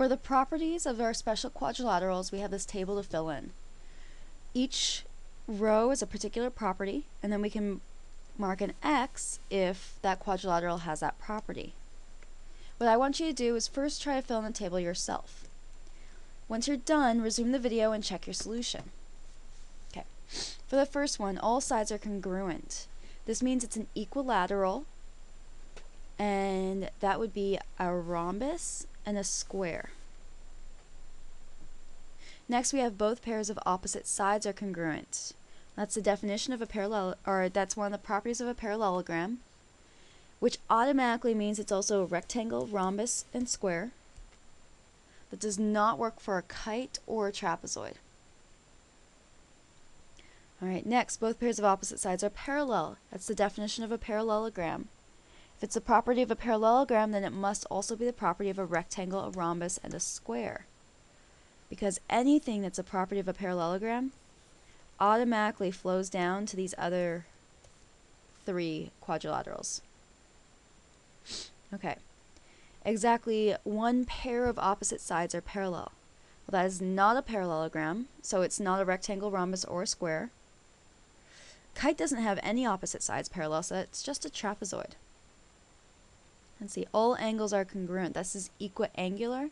For the properties of our special quadrilaterals, we have this table to fill in. Each row is a particular property, and then we can mark an X if that quadrilateral has that property. What I want you to do is first try to fill in the table yourself. Once you're done, resume the video and check your solution. Okay. For the first one, all sides are congruent. This means it's an equilateral, and that would be a rhombus and a square. Next, we have both pairs of opposite sides are congruent. That's the definition of a parallel, or that's one of the properties of a parallelogram, which automatically means it's also a rectangle, rhombus, and square. That does not work for a kite or a trapezoid. Alright, next, both pairs of opposite sides are parallel. That's the definition of a parallelogram. If it's a property of a parallelogram, then it must also be the property of a rectangle, a rhombus, and a square. Because anything that's a property of a parallelogram automatically flows down to these other three quadrilaterals. Okay. Exactly one pair of opposite sides are parallel. Well, that is not a parallelogram, so it's not a rectangle, rhombus, or a square. Kite doesn't have any opposite sides parallel, so it's just a trapezoid. And see, all angles are congruent. This is equiangular.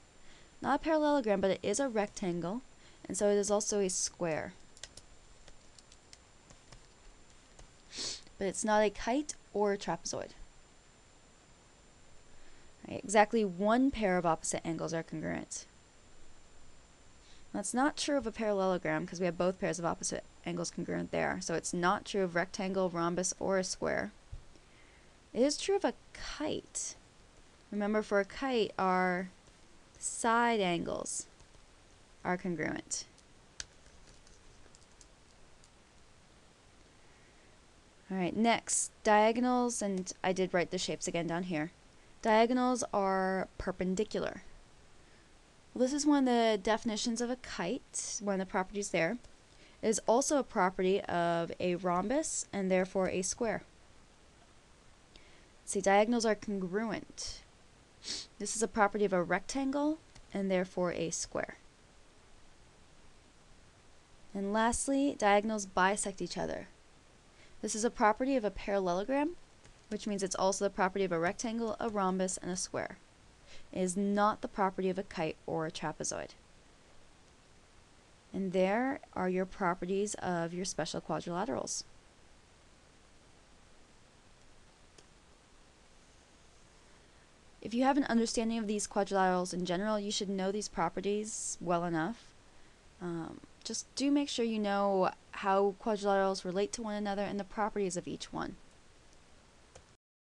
Not a parallelogram, but it is a rectangle, and so it is also a square. but it's not a kite or a trapezoid. Right, exactly one pair of opposite angles are congruent. That's not true of a parallelogram because we have both pairs of opposite angles congruent there. So it's not true of rectangle, rhombus, or a square. It is true of a kite. Remember for a kite our side angles are congruent. Alright, next, diagonals, and I did write the shapes again down here. Diagonals are perpendicular. Well, this is one of the definitions of a kite, one of the properties there. It is also a property of a rhombus and therefore a square. See, diagonals are congruent. This is a property of a rectangle and therefore a square. And lastly, diagonals bisect each other. This is a property of a parallelogram, which means it's also the property of a rectangle, a rhombus, and a square. It is not the property of a kite or a trapezoid. And there are your properties of your special quadrilaterals. If you have an understanding of these quadrilaterals in general, you should know these properties well enough. Um, just do make sure you know how quadrilaterals relate to one another and the properties of each one.